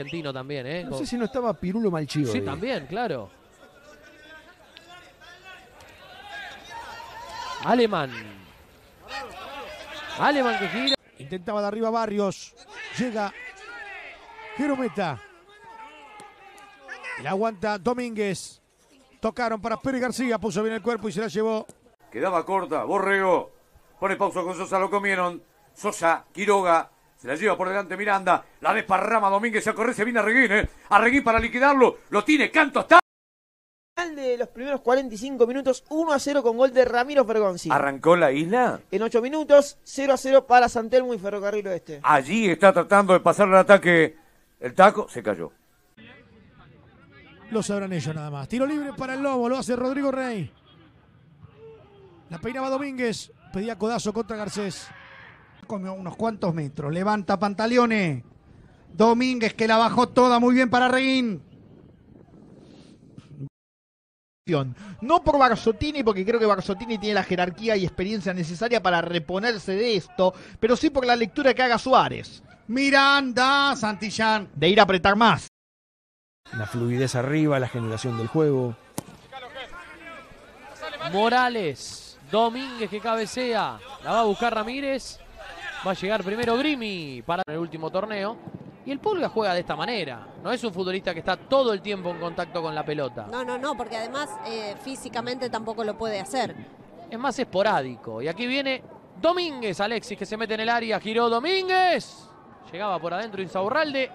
argentino también, ¿eh? No sé si no estaba Pirulo Malchivo. Sí, ahí. también, claro. Alemán. Alemán que gira. Intentaba de arriba Barrios. Llega Jerometa. La aguanta Domínguez. Tocaron para Pérez García. Puso bien el cuerpo y se la llevó. Quedaba corta, Borrego. Pone pausa con Sosa, lo comieron. Sosa, Quiroga. Se la lleva por delante Miranda. La desparrama Domínguez. Se corre, se viene Arreguín, ¿eh? Arreguín para liquidarlo. Lo tiene, canto está. Final de los primeros 45 minutos, 1 a 0 con gol de Ramiro Fergonzi. ¿Arrancó la isla? En 8 minutos, 0 a 0 para Santelmo y Ferrocarril Oeste. Allí está tratando de pasar el ataque. El taco se cayó. Lo sabrán ellos nada más. Tiro libre para el Lobo. Lo hace Rodrigo Rey. La peinaba Domínguez. Pedía codazo contra Garcés. Come unos cuantos metros. Levanta Pantaleone. Domínguez que la bajó toda muy bien para Reguín. No por Barzottini, porque creo que Barzottini tiene la jerarquía y experiencia necesaria para reponerse de esto, pero sí por la lectura que haga Suárez, Miranda, Santillán. de ir a apretar más. La fluidez arriba, la generación del juego. Morales. Domínguez que cabecea. La va a buscar Ramírez. Va a llegar primero Grimi para el último torneo. Y el Pulga juega de esta manera. No es un futbolista que está todo el tiempo en contacto con la pelota. No, no, no, porque además eh, físicamente tampoco lo puede hacer. Es más esporádico. Y aquí viene Domínguez, Alexis, que se mete en el área. Giró Domínguez. Llegaba por adentro Insaurralde.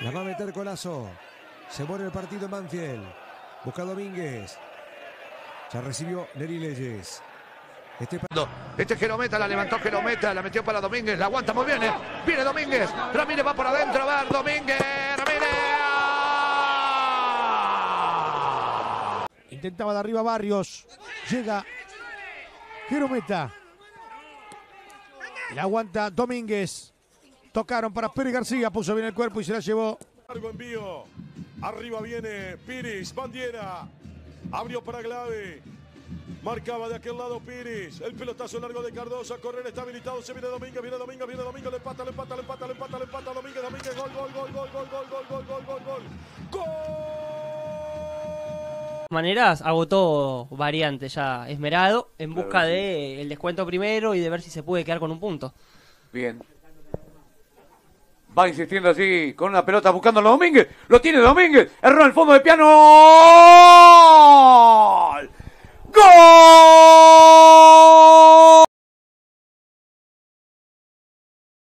La va a meter Colazo. Se muere el partido Manfield. Busca Domínguez. Ya recibió Neri Leyes. Este Este Jerometa la levantó Jerometa, la metió para Domínguez, la aguanta muy bien. ¿eh? Viene Domínguez, Ramírez va por adentro, a ver, Domínguez, Ramírez. Intentaba de arriba Barrios. Llega Jerometa. La aguanta Domínguez. Tocaron para Pérez García. Puso bien el cuerpo y se la llevó. Largo envío. Arriba viene Piris, Bandiera. Abrió para Glave. Marcaba de aquel lado Piris. El pelotazo largo de Cardoso. A correr está habilitado. Se viene Domínguez, viene Domínguez, viene Domínguez. Le empata, le empata, le empata, le empata, le empata. Domínguez, Domínguez. Gol, gol, gol, gol, gol, gol, gol, gol, gol, gol, gol. maneras agotó variante ya esmerado en busca de el descuento primero y de ver si se puede quedar con un punto. Bien. Va insistiendo así con una pelota buscando a Domínguez. Lo tiene Domínguez. Erró en el fondo de piano. Go!